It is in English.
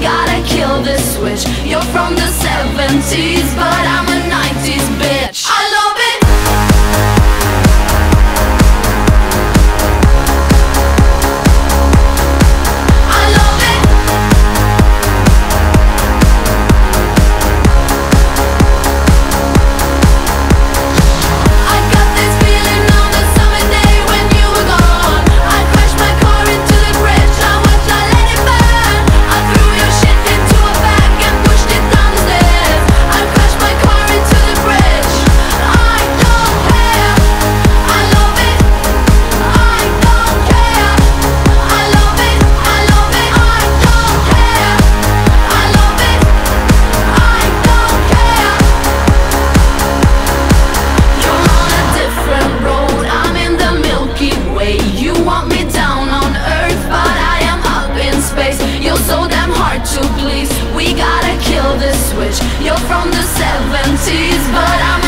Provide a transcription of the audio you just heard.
Gotta kill this switch. You're from the 70s, but I'm a 90s bitch. You're from the 70s, but I'm a 90s